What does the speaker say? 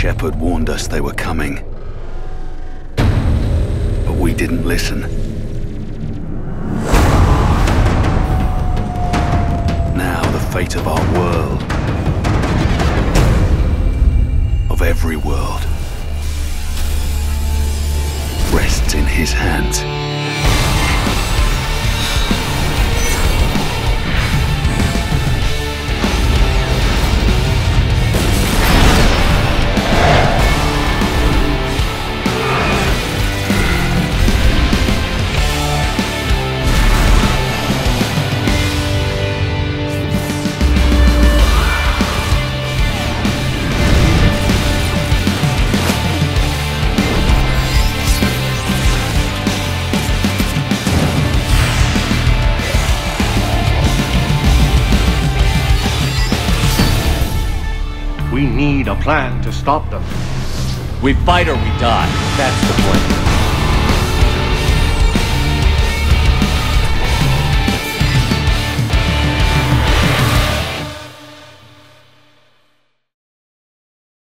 Shepard warned us they were coming. But we didn't listen. Now the fate of our world, of every world, rests in his hands. We need a plan to stop them. We fight or we die. That's the plan.